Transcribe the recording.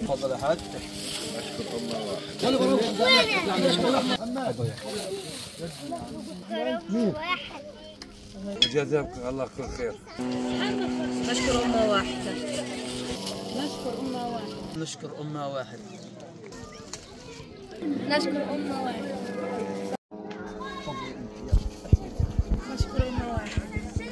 تفضل يا حاج. جزاك الله كل خير نشكر أمة واحدة نشكر أمة واحدة. نشكر أمة واحدة.